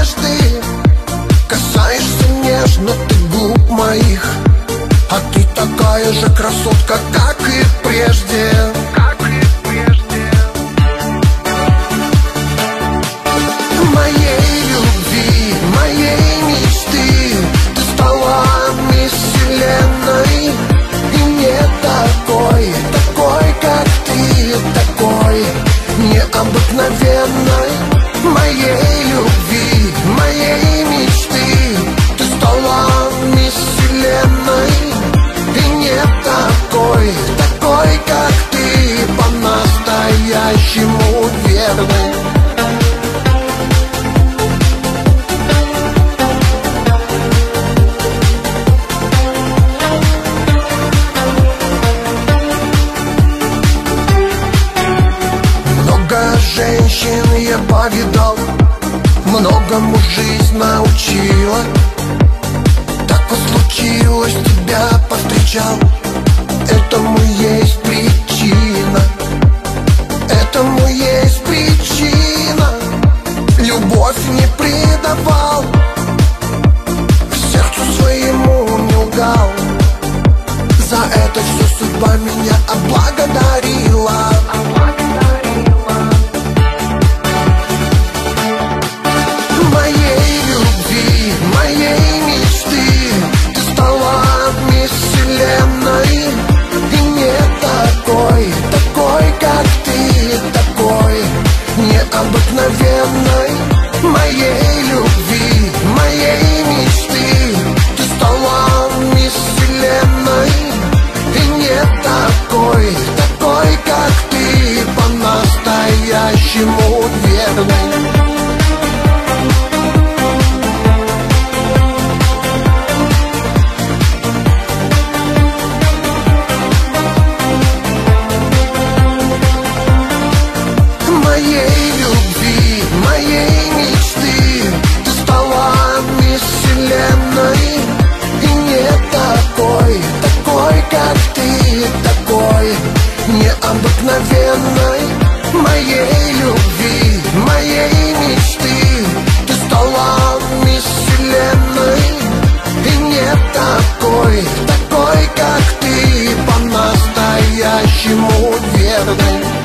надежды Касаешься нежно ты губ моих. А ты такая же красотка, как и прежде. Как и прежде. Моей любви, моей мечты Ты стала мисс вселенной. И не такой, такой, как ты Такой необыкновенной. Моей По-настоящему верной Много женщин я повидал Многому жизнь научила. Так вот случилось, тебя повстречал моей мечты. Ты стала мисс вселенной И не такой, такой, как ты Такой необыкновенной. Моей любви, моей мечты. Ты стала мисс вселенной И не такой, такой, как ты. По-настоящему верной old.